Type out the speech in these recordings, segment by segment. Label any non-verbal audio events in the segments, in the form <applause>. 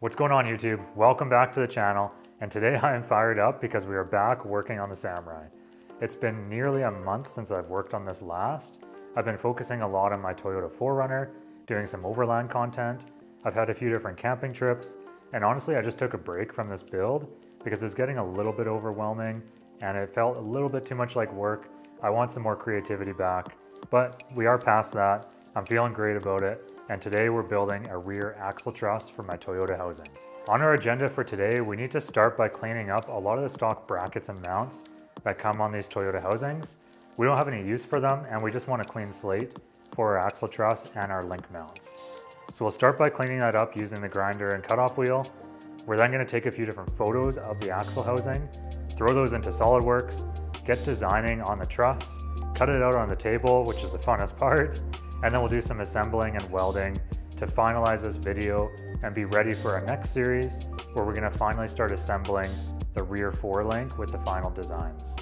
What's going on YouTube? Welcome back to the channel and today <laughs> I am fired up because we are back working on the Samurai. It's been nearly a month since I've worked on this last. I've been focusing a lot on my Toyota 4Runner, doing some overland content. I've had a few different camping trips and honestly I just took a break from this build because it's getting a little bit overwhelming and it felt a little bit too much like work. I want some more creativity back, but we are past that. I'm feeling great about it and today we're building a rear axle truss for my Toyota housing. On our agenda for today, we need to start by cleaning up a lot of the stock brackets and mounts that come on these Toyota housings. We don't have any use for them and we just want a clean slate for our axle truss and our link mounts. So we'll start by cleaning that up using the grinder and cutoff wheel. We're then gonna take a few different photos of the axle housing, throw those into SolidWorks, get designing on the truss, cut it out on the table, which is the funnest part, and then we'll do some assembling and welding to finalize this video and be ready for our next series where we're gonna finally start assembling the rear 4 link with the final designs.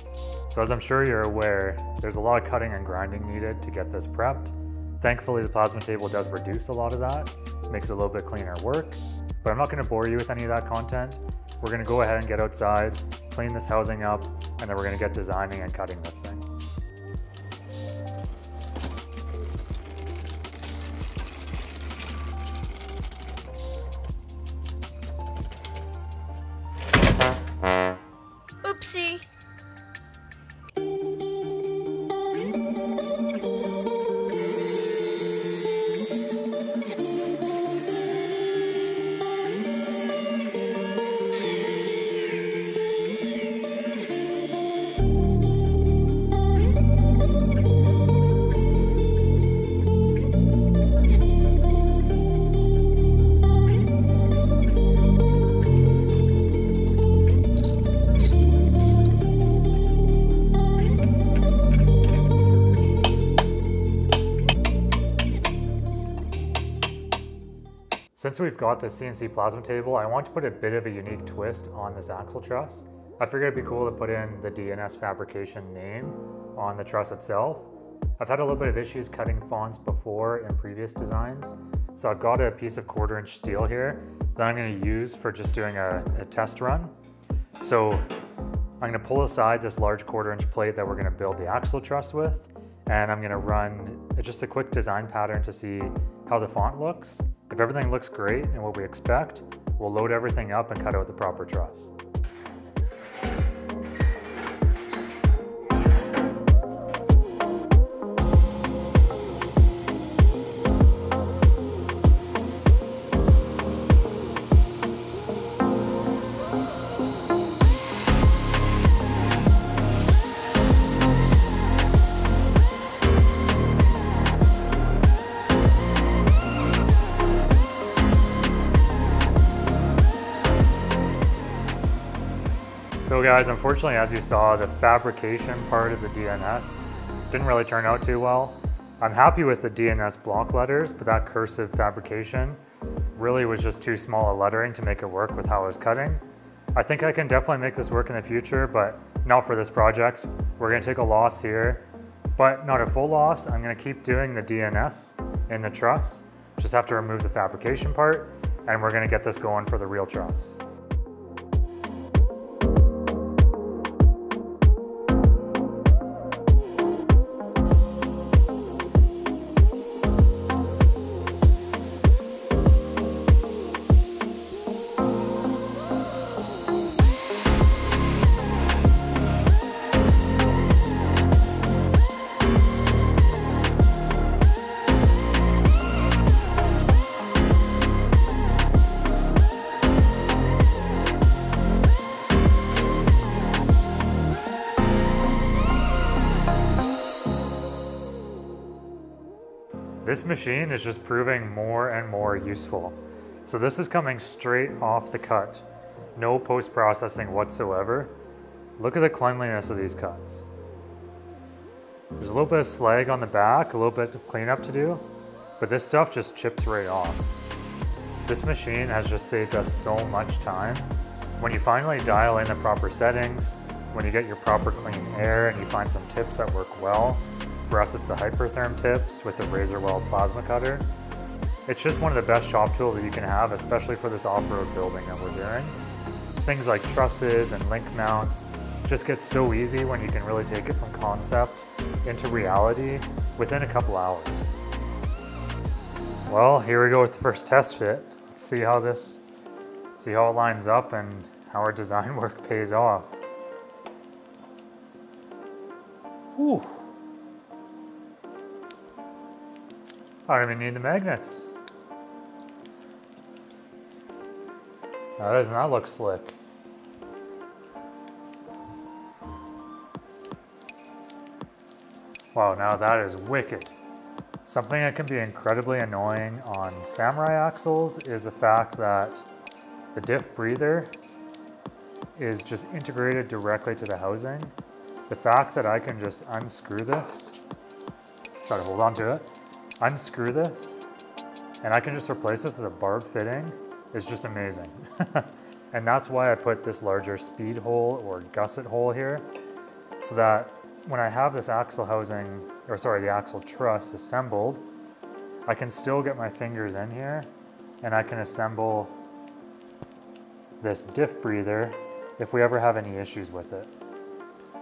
So as I'm sure you're aware, there's a lot of cutting and grinding needed to get this prepped. Thankfully, the plasma table does reduce a lot of that, makes it a little bit cleaner work, but I'm not gonna bore you with any of that content. We're gonna go ahead and get outside, clean this housing up, and then we're gonna get designing and cutting this thing. Oopsie. Since we've got the CNC plasma table, I want to put a bit of a unique twist on this axle truss. I figured it'd be cool to put in the DNS fabrication name on the truss itself. I've had a little bit of issues cutting fonts before in previous designs, so I've got a piece of quarter inch steel here that I'm gonna use for just doing a, a test run. So I'm gonna pull aside this large quarter inch plate that we're gonna build the axle truss with, and I'm gonna run just a quick design pattern to see how the font looks. If everything looks great and what we expect, we'll load everything up and cut out the proper truss. So guys, unfortunately, as you saw, the fabrication part of the DNS didn't really turn out too well. I'm happy with the DNS block letters, but that cursive fabrication really was just too small a lettering to make it work with how I was cutting. I think I can definitely make this work in the future, but not for this project. We're gonna take a loss here, but not a full loss. I'm gonna keep doing the DNS in the truss. Just have to remove the fabrication part, and we're gonna get this going for the real truss. This machine is just proving more and more useful. So this is coming straight off the cut. No post-processing whatsoever. Look at the cleanliness of these cuts. There's a little bit of slag on the back, a little bit of cleanup to do, but this stuff just chips right off. This machine has just saved us so much time. When you finally dial in the proper settings, when you get your proper clean air and you find some tips that work well, for us it's the Hypertherm tips with the Razorweld plasma cutter. It's just one of the best shop tools that you can have, especially for this off-road building that we're doing. Things like trusses and link mounts just get so easy when you can really take it from concept into reality within a couple hours. Well, here we go with the first test fit. Let's see how this, see how it lines up and how our design <laughs> work pays off. Ooh. I don't even need the magnets. Now, does not look slick. Wow, now that is wicked. Something that can be incredibly annoying on Samurai axles is the fact that the diff breather is just integrated directly to the housing. The fact that I can just unscrew this, try to hold on to it, unscrew this, and I can just replace this with a barb fitting is just amazing. <laughs> and that's why I put this larger speed hole or gusset hole here so that when I have this axle housing, or sorry, the axle truss assembled, I can still get my fingers in here and I can assemble this diff breather if we ever have any issues with it.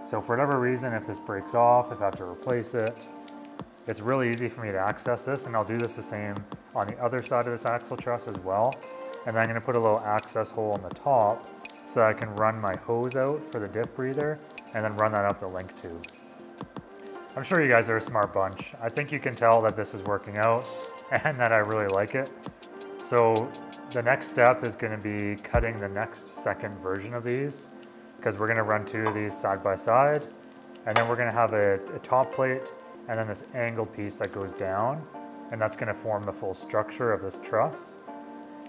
So for whatever reason, if this breaks off, if I have to replace it, it's really easy for me to access this and I'll do this the same on the other side of this axle truss as well. And then I'm gonna put a little access hole on the top so I can run my hose out for the diff breather and then run that up the link tube. I'm sure you guys are a smart bunch. I think you can tell that this is working out <laughs> and that I really like it. So the next step is gonna be cutting the next second version of these because we're gonna run two of these side by side and then we're gonna have a, a top plate and then this angle piece that goes down and that's gonna form the full structure of this truss.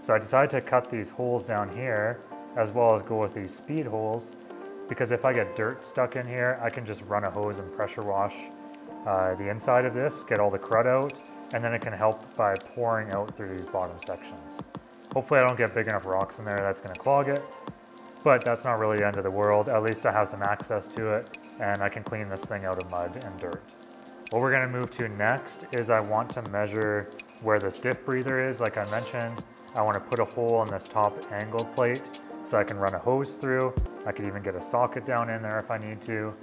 So I decided to cut these holes down here as well as go with these speed holes because if I get dirt stuck in here, I can just run a hose and pressure wash uh, the inside of this, get all the crud out, and then it can help by pouring out through these bottom sections. Hopefully I don't get big enough rocks in there that's gonna clog it, but that's not really the end of the world. At least I have some access to it and I can clean this thing out of mud and dirt. What we're gonna move to next is I want to measure where this diff breather is. Like I mentioned, I wanna put a hole in this top angle plate so I can run a hose through. I could even get a socket down in there if I need to.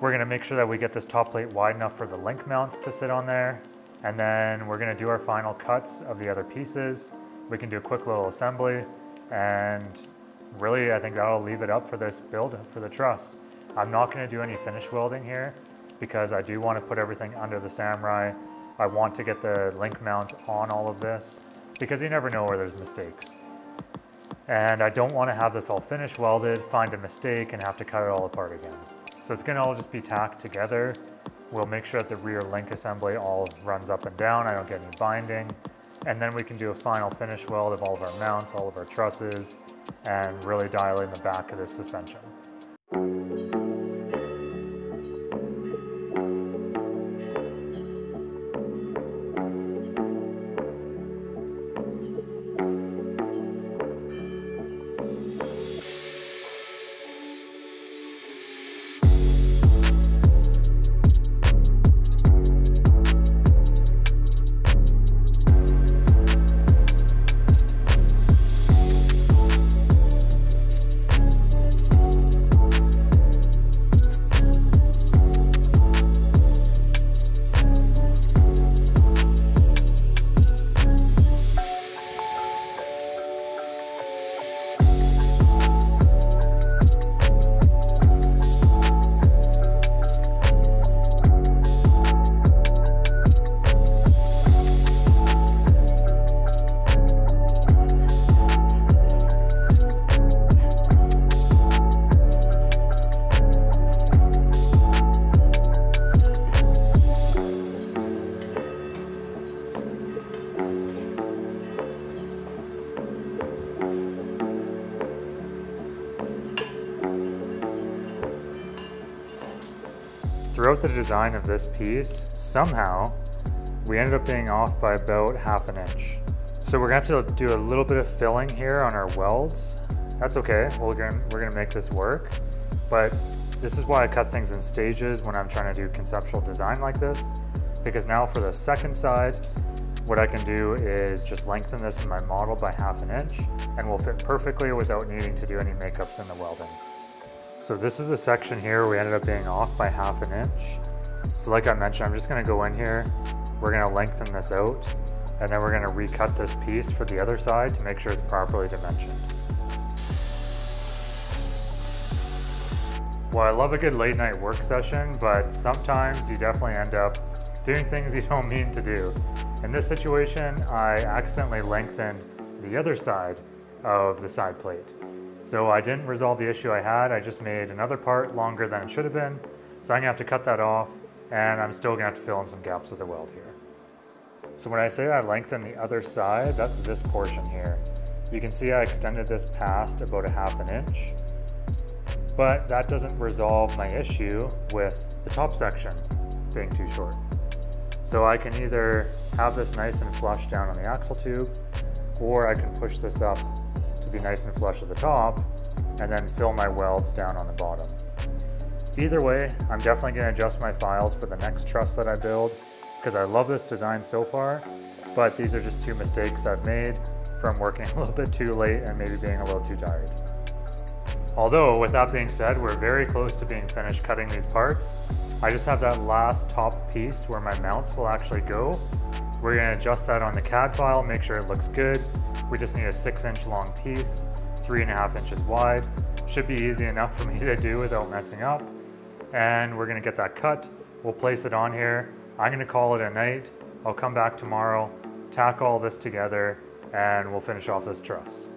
We're gonna make sure that we get this top plate wide enough for the link mounts to sit on there. And then we're gonna do our final cuts of the other pieces. We can do a quick little assembly and really I think that'll leave it up for this build for the truss. I'm not gonna do any finish welding here because I do wanna put everything under the Samurai. I want to get the link mounts on all of this because you never know where there's mistakes. And I don't wanna have this all finish welded, find a mistake and have to cut it all apart again. So it's gonna all just be tacked together. We'll make sure that the rear link assembly all runs up and down. I don't get any binding. And then we can do a final finish weld of all of our mounts, all of our trusses, and really dial in the back of this suspension. Throughout the design of this piece, somehow, we ended up being off by about half an inch. So we're gonna have to do a little bit of filling here on our welds. That's okay, we're gonna, we're gonna make this work. But this is why I cut things in stages when I'm trying to do conceptual design like this. Because now for the second side, what I can do is just lengthen this in my model by half an inch and will fit perfectly without needing to do any makeups in the welding. So this is the section here we ended up being off by half an inch. So like I mentioned, I'm just gonna go in here, we're gonna lengthen this out, and then we're gonna recut this piece for the other side to make sure it's properly dimensioned. Well, I love a good late night work session, but sometimes you definitely end up doing things <laughs> you don't mean to do. In this situation, I accidentally lengthened the other side of the side plate. So I didn't resolve the issue I had, I just made another part longer than it should have been. So I'm gonna have to cut that off and I'm still gonna have to fill in some gaps with the weld here. So when I say I lengthen the other side, that's this portion here. You can see I extended this past about a half an inch, but that doesn't resolve my issue with the top section being too short. So I can either have this nice and flush down on the axle tube, or I can push this up to be nice and flush at the top, and then fill my welds down on the bottom. Either way, I'm definitely gonna adjust my files for the next truss that I build, because I love this design so far, but these are just two mistakes I've made from working <laughs> a little bit too late and maybe being a little too tired. Although, with that being said, we're very close to being finished cutting these parts, I just have that last top piece where my mounts will actually go. We're gonna adjust that on the CAD file, make sure it looks good. We just need a six inch long piece, three and a half inches wide. Should be easy enough for me to do without messing up. And we're gonna get that cut. We'll place it on here. I'm gonna call it a night. I'll come back tomorrow, tack all this together, and we'll finish off this truss.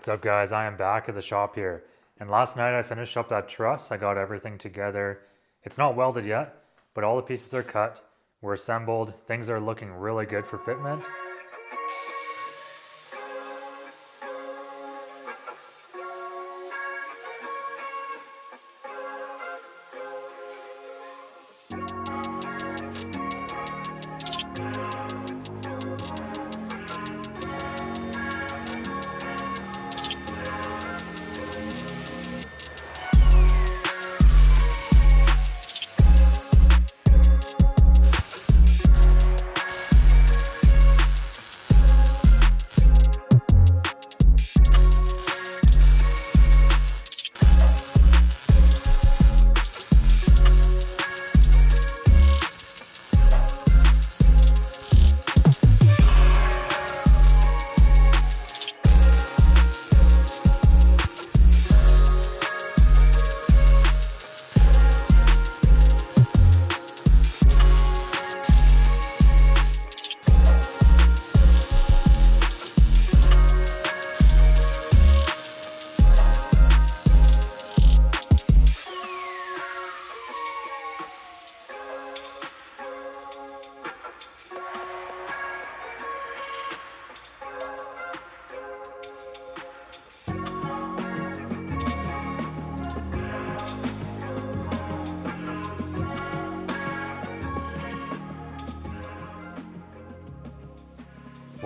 What's up guys, I am back at the shop here. And last night I finished up that truss, I got everything together. It's not welded yet, but all the pieces are cut, we're assembled, things are looking really good for fitment.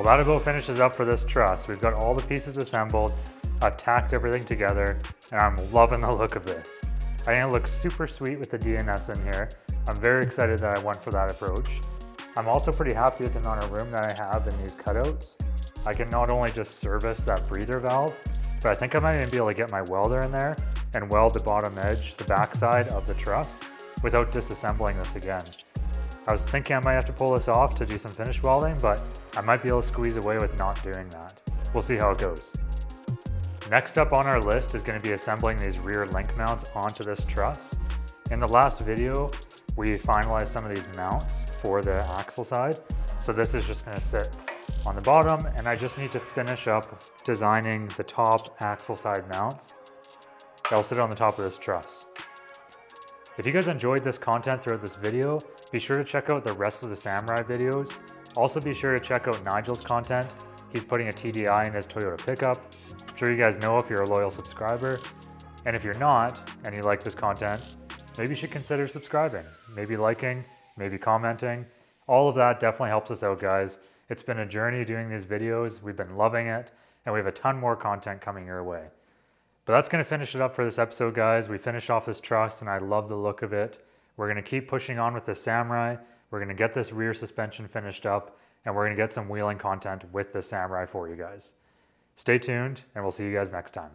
Well, that about finishes up for this truss. We've got all the pieces assembled. I've tacked everything together and I'm loving the look of this. I think it looks super sweet with the DNS in here. I'm very excited that I went for that approach. I'm also pretty happy with the amount of room that I have in these cutouts. I can not only just service that breather valve, but I think I might even be able to get my welder in there and weld the bottom edge, the backside of the truss, without disassembling this again. I was thinking I might have to pull this off to do some finish welding, but I might be able to squeeze away with not doing that. We'll see how it goes. Next up on our list is going to be assembling these rear link mounts onto this truss. In the last video, we finalized some of these mounts for the axle side. So this is just going to sit on the bottom and I just need to finish up designing the top axle side mounts. They'll sit on the top of this truss. If you guys enjoyed this content throughout this video, be sure to check out the rest of the Samurai videos. Also be sure to check out Nigel's content. He's putting a TDI in his Toyota pickup. I'm sure you guys know if you're a loyal subscriber. And if you're not, and you like this content, maybe you should consider subscribing. Maybe liking, maybe commenting. All of that definitely helps us out, guys. It's been a journey doing these videos. We've been loving it, and we have a ton more content coming your way. But that's going to finish it up for this episode, guys. We finished off this truss, and I love the look of it. We're going to keep pushing on with the Samurai. We're going to get this rear suspension finished up, and we're going to get some wheeling content with the Samurai for you guys. Stay tuned, and we'll see you guys next time.